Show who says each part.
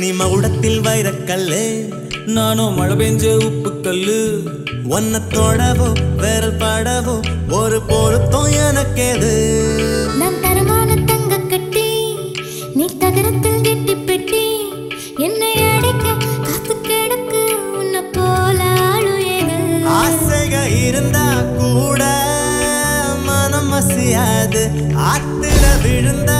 Speaker 1: நீ மகுடத்தில் வைரக்கல்லு. நானும் மழை பெஞ்ச உப்பு கல்லு ஒன்ன தொடவோ விரல் பாடவோ ஒரு பொருத்தம் எனக்கேது.
Speaker 2: நான் தரமான தங்க கட்டி நீ தகரத்தில் கெட்டி பெட்டி. என்னை அடைக்க காத்து கிடக்கு உன்னை போல ஆளு
Speaker 1: ஆசைக இருந்தா கூட மனம் அசையாது. ஆத்துல விழுந்தா